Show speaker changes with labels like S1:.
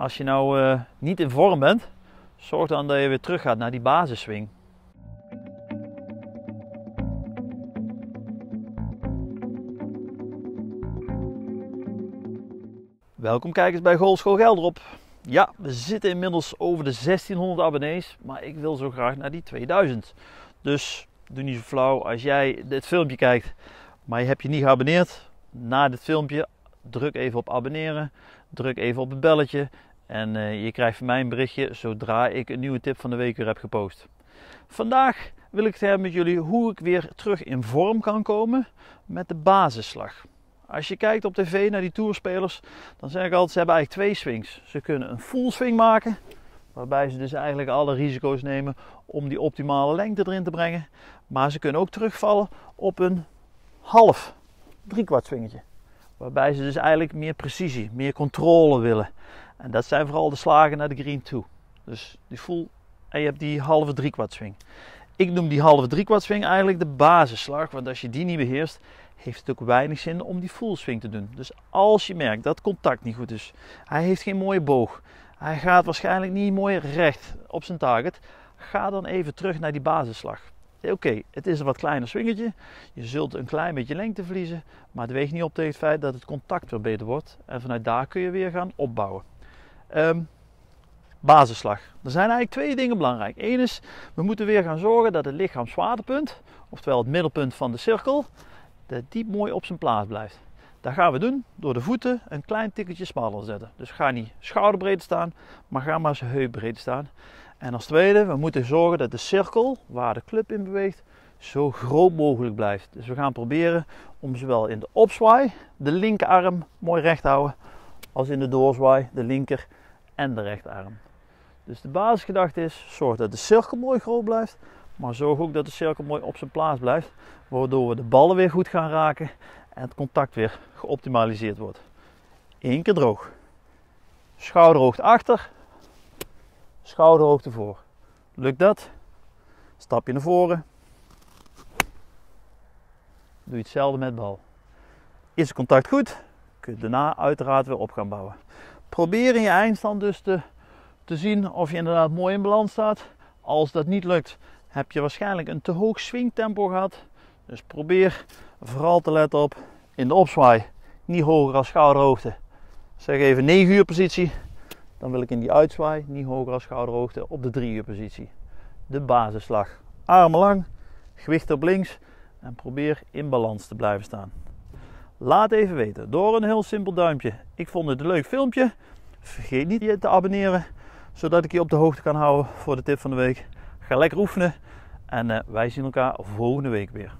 S1: Als je nou uh, niet in vorm bent, zorg dan dat je weer terug gaat naar die basisswing. Welkom kijkers bij Golfschool Gelderop. Ja, we zitten inmiddels over de 1600 abonnees, maar ik wil zo graag naar die 2000. Dus doe niet zo flauw als jij dit filmpje kijkt, maar je hebt je niet geabonneerd. Na dit filmpje druk even op abonneren, druk even op het belletje en uh, je krijgt van mij een berichtje zodra ik een nieuwe tip van de week weer heb gepost. Vandaag wil ik het hebben met jullie hoe ik weer terug in vorm kan komen met de basisslag. Als je kijkt op tv naar die tourspelers, dan zeg ik altijd, ze hebben eigenlijk twee swings. Ze kunnen een full swing maken, waarbij ze dus eigenlijk alle risico's nemen om die optimale lengte erin te brengen. Maar ze kunnen ook terugvallen op een half, driekwart swingetje. Waarbij ze dus eigenlijk meer precisie, meer controle willen. En dat zijn vooral de slagen naar de green toe. Dus die full en je hebt die halve driekwart swing. Ik noem die halve driekwart swing eigenlijk de basisslag. Want als je die niet beheerst, heeft het ook weinig zin om die full swing te doen. Dus als je merkt dat contact niet goed is, hij heeft geen mooie boog, hij gaat waarschijnlijk niet mooi recht op zijn target, ga dan even terug naar die basisslag. Oké, het is een wat kleiner swingetje. Je zult een klein beetje lengte verliezen. Maar het weegt niet op tegen het feit dat het contact weer beter wordt. En vanuit daar kun je weer gaan opbouwen. Um, basisslag. Er zijn eigenlijk twee dingen belangrijk. Eén is, we moeten weer gaan zorgen dat het lichaamswaterpunt, oftewel het middelpunt van de cirkel, dat die mooi op zijn plaats blijft. Dat gaan we doen door de voeten een klein tikketje smaller te zetten. Dus ga niet schouderbreed staan, maar ga maar eens heupbreed staan. En als tweede, we moeten zorgen dat de cirkel waar de club in beweegt zo groot mogelijk blijft. Dus we gaan proberen om zowel in de opzwaai de linkerarm mooi recht te houden, als in de doorzwaai de linker en de rechterarm. Dus de basisgedachte is, zorg dat de cirkel mooi groot blijft, maar zorg ook dat de cirkel mooi op zijn plaats blijft, waardoor we de ballen weer goed gaan raken en het contact weer geoptimaliseerd wordt. Eén keer droog. Schouderhoogte achter, schouderhoogte voor. Lukt dat? Stap je naar voren. Doe je hetzelfde met bal. Is het contact goed? Kun je daarna uiteraard weer op gaan bouwen. Probeer in je eindstand dus te, te zien of je inderdaad mooi in balans staat. Als dat niet lukt, heb je waarschijnlijk een te hoog swingtempo gehad. Dus probeer vooral te letten op in de opzwaai niet hoger als schouderhoogte. Zeg even 9 uur positie. Dan wil ik in die uitzwaai niet hoger als schouderhoogte op de 3 uur positie. De basisslag. Armen lang, gewicht op links en probeer in balans te blijven staan. Laat even weten door een heel simpel duimpje. Ik vond het een leuk filmpje. Vergeet niet je te abonneren, zodat ik je op de hoogte kan houden voor de tip van de week. Ga lekker oefenen en uh, wij zien elkaar volgende week weer.